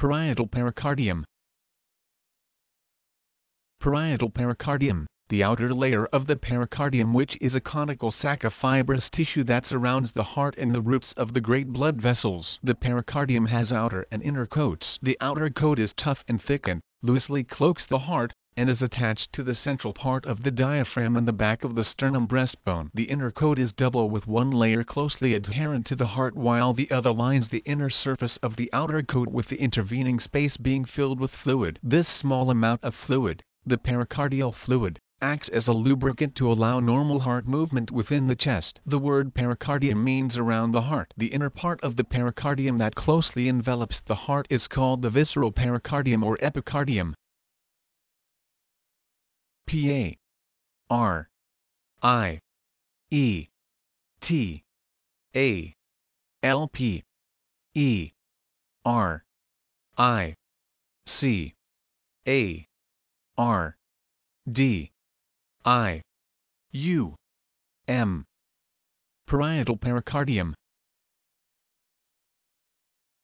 Parietal pericardium Parietal pericardium, the outer layer of the pericardium which is a conical sac of fibrous tissue that surrounds the heart and the roots of the great blood vessels. The pericardium has outer and inner coats. The outer coat is tough and thick and, loosely cloaks the heart, and is attached to the central part of the diaphragm and the back of the sternum breastbone. The inner coat is double with one layer closely adherent to the heart while the other lines the inner surface of the outer coat with the intervening space being filled with fluid. This small amount of fluid, the pericardial fluid, acts as a lubricant to allow normal heart movement within the chest. The word pericardium means around the heart. The inner part of the pericardium that closely envelops the heart is called the visceral pericardium or epicardium. P A R I E T A L P E R I C A R D I U M. Parietal pericardium